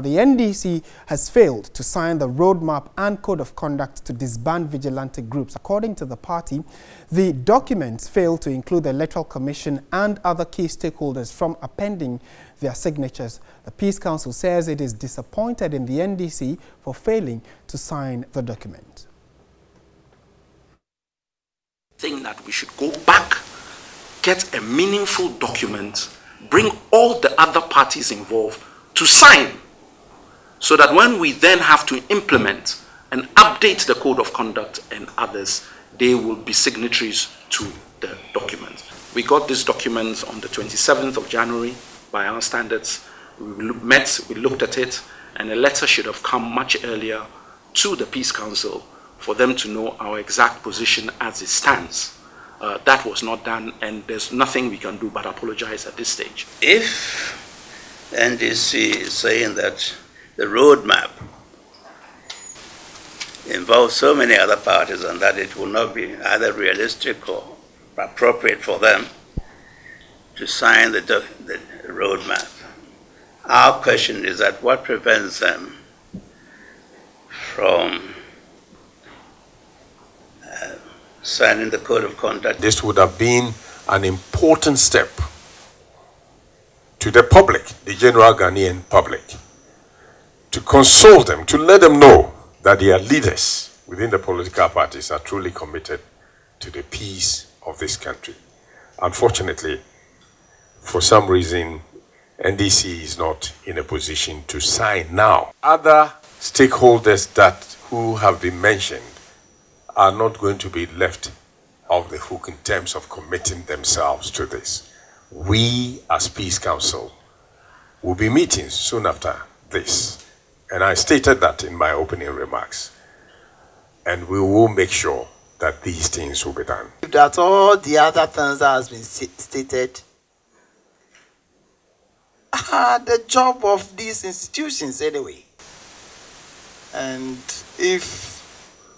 The NDC has failed to sign the roadmap and code of conduct to disband vigilante groups. According to the party, the documents fail to include the Electoral Commission and other key stakeholders from appending their signatures. The Peace Council says it is disappointed in the NDC for failing to sign the document. Think that we should go back, get a meaningful document, bring all the other parties involved to sign so that when we then have to implement and update the code of conduct and others, they will be signatories to the document. We got this document on the 27th of January by our standards. We met, we looked at it, and a letter should have come much earlier to the Peace Council for them to know our exact position as it stands. Uh, that was not done, and there's nothing we can do but apologize at this stage. If NDC is saying that the roadmap involves so many other parties and that it will not be either realistic or appropriate for them to sign the, the roadmap. Our question is that what prevents them from uh, signing the code of conduct? This would have been an important step to the public, the general Ghanaian public to console them, to let them know that their leaders within the political parties are truly committed to the peace of this country. Unfortunately, for some reason, NDC is not in a position to sign now. Other stakeholders that who have been mentioned are not going to be left off the hook in terms of committing themselves to this. We, as Peace Council, will be meeting soon after this and I stated that in my opening remarks. And we will make sure that these things will be done. That all the other things that has been stated are the job of these institutions anyway. And if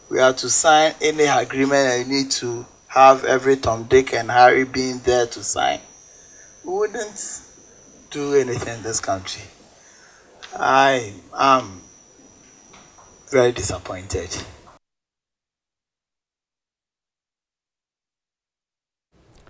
we are to sign any agreement we need to have every Tom, Dick, and Harry being there to sign, we wouldn't do anything in this country. I am very disappointed.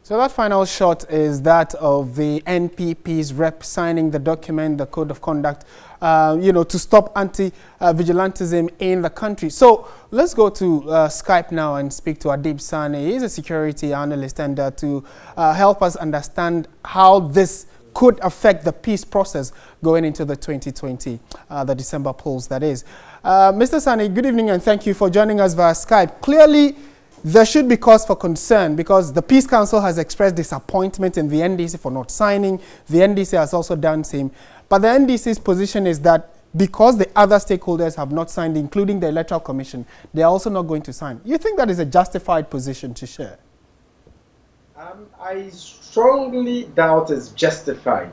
So that final shot is that of the NPP's rep signing the document, the code of conduct, uh, you know, to stop anti-vigilantism in the country. So let's go to uh, Skype now and speak to Adib Saani. He's a security analyst and uh, to uh, help us understand how this could affect the peace process going into the 2020, uh, the December polls, that is. Uh, Mr. Saani, good evening and thank you for joining us via Skype. Clearly, there should be cause for concern because the Peace Council has expressed disappointment in the NDC for not signing. The NDC has also done same. But the NDC's position is that because the other stakeholders have not signed, including the Electoral Commission, they are also not going to sign. You think that is a justified position to share? Um, I strongly doubt it's justified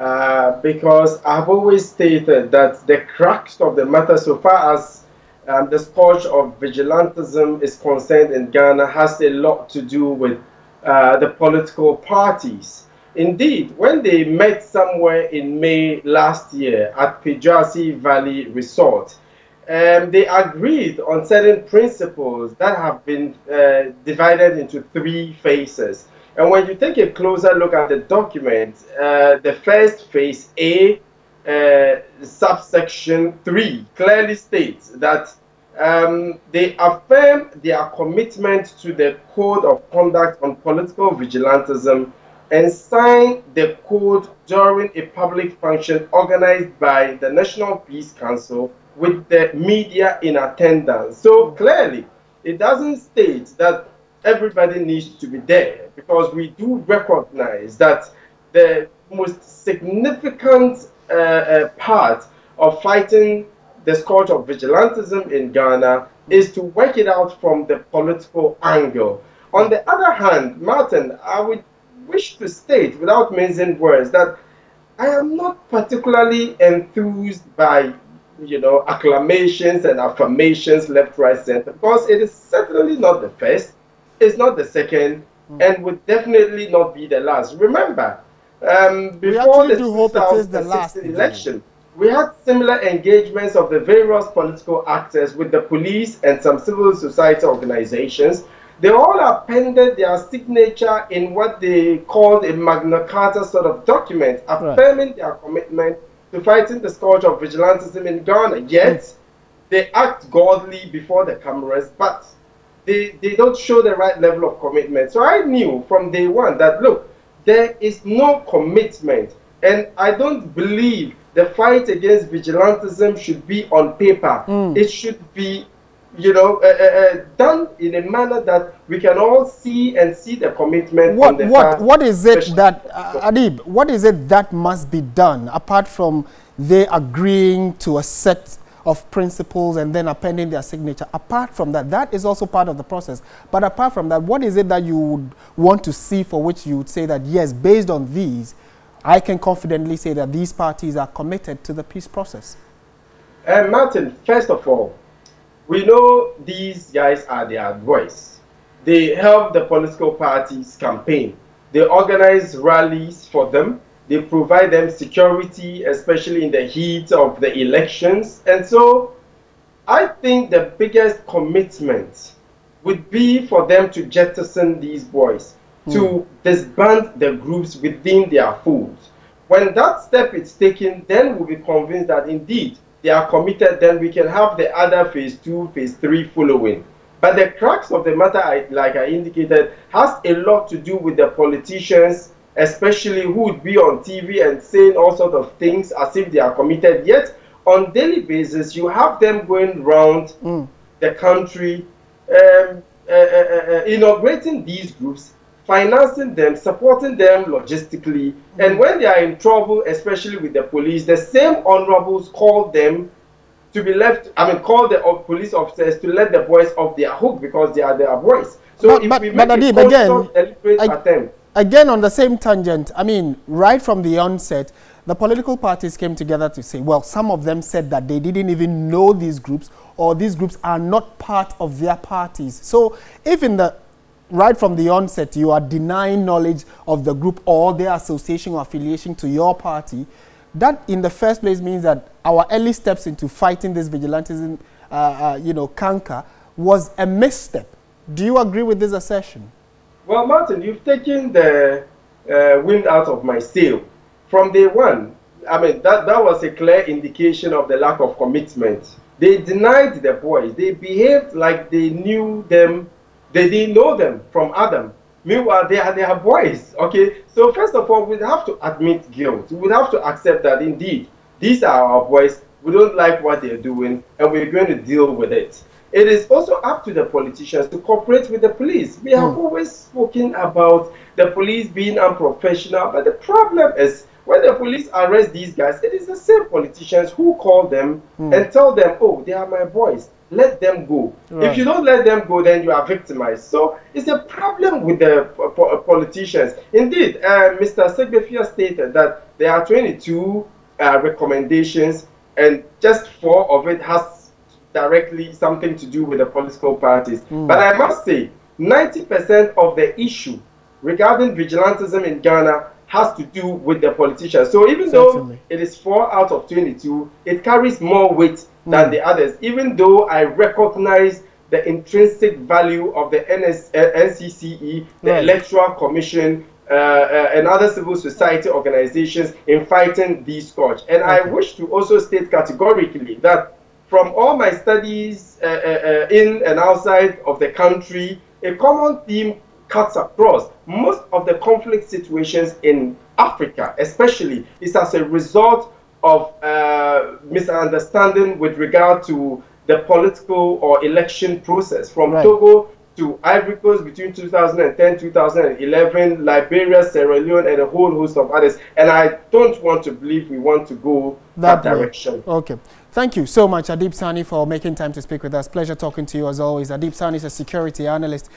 uh, because I've always stated that the crux of the matter, so far as um, the scourge of vigilantism is concerned in Ghana, has a lot to do with uh, the political parties. Indeed, when they met somewhere in May last year at Peduase Valley Resort, um, they agreed on certain principles that have been uh, divided into three phases. And when you take a closer look at the document, uh, the first phase A, uh, subsection 3, clearly states that um, they affirm their commitment to the Code of Conduct on Political Vigilantism and sign the code during a public function organized by the National Peace Council with the media in attendance. So clearly, it doesn't state that everybody needs to be there because we do recognize that the most significant uh, uh, part of fighting the scourge of vigilantism in Ghana is to work it out from the political angle. On the other hand, Martin, I would wish to state without mincing words that I am not particularly enthused by you know, acclamations and affirmations left, right, center, because it is certainly not the first, it's not the second, mm. and would definitely not be the last. Remember, um, before the 2016 election, we had similar engagements of the various political actors with the police and some civil society organizations. They all appended their signature in what they called a Magna Carta sort of document, affirming right. their commitment to fighting the scourge of vigilantism in Ghana. Yet, mm. they act godly before the cameras, but they, they don't show the right level of commitment. So I knew from day one that, look, there is no commitment. And I don't believe the fight against vigilantism should be on paper. Mm. It should be, you know, uh, uh, uh, done in a manner that we can all see and see the commitment. What what what is it that uh, Adib? What is it that must be done apart from they agreeing to a set of principles and then appending their signature. Apart from that, that is also part of the process. But apart from that, what is it that you would want to see for which you would say that, yes, based on these, I can confidently say that these parties are committed to the peace process? Uh, Martin, first of all, we know these guys are their voice. They help the political parties campaign. They organize rallies for them. They provide them security, especially in the heat of the elections. And so I think the biggest commitment would be for them to jettison these boys to hmm. disband the groups within their fold. When that step is taken, then we'll be convinced that indeed they are committed, then we can have the other phase two, phase three following. But the crux of the matter, like I indicated, has a lot to do with the politicians, especially who would be on TV and saying all sorts of things as if they are committed. Yet, on daily basis, you have them going around mm. the country, um, uh, uh, uh, uh inaugurating these groups, financing them, supporting them logistically. Mm-hmm. And when they are in trouble, especially with the police, the same honorables call them to be left, I mean, call the police officers to let the boys off their hook because they are their boys. So but, if but, we make but Adib, again, I, attempt, again, on the same tangent, I mean, right from the onset, the political parties came together to say, well, some of them said that they didn't even know these groups or these groups are not part of their parties. So if in the right from the onset you are denying knowledge of the group or their association or affiliation to your party, that in the first place means that our early steps into fighting this vigilantism, uh, uh, you know, canker was a misstep. Do you agree with this assertion? Well, Martin, you've taken the uh, wind out of my sail. From day one, I mean, that, that was a clear indication of the lack of commitment. They denied the boys. They behaved like they knew them they didn't know them from Adam. Meanwhile, they are their boys. Okay, so first of all, we have to admit guilt. We have to accept that indeed these are our boys. We don't like what they're doing, and we're going to deal with it. It is also up to the politicians to cooperate with the police. We have mm. always spoken about the police being unprofessional, but the problem is when the police arrest these guys, it is the same politicians who call them mm. and tell them, oh, they are my boys. Let them go. Right. If you don't let them go, then you are victimized. So it's a problem with the politicians. Indeed, uh, Mr. Segbefia stated that there are 22 uh, recommendations, and just four of it has directly something to do with the political parties. Mm. But I must say, 90% of the issue regarding vigilantism in Ghana has to do with the politicians. So even Certainly. though it is 4 out of 22, it carries more weight mm. than the others, even though I recognize the intrinsic value of the NS, uh, NCCE, the right. Electoral Commission, uh, uh, and other civil society organizations in fighting these scourge. And okay. I wish to also state categorically that from all my studies uh, uh, uh, in and outside of the country, a common theme cuts across. Most of the conflict situations in Africa, especially, is as a result of uh, misunderstanding with regard to the political or election process. From right. Togo to Ivory Coast between 2010 2011, Liberia, Sierra Leone, and a whole host of others. And I don't want to believe we want to go that, that direction. Okay. Thank you so much, Adib Saani, for making time to speak with us. Pleasure talking to you as always. Adib Saani is a security analyst.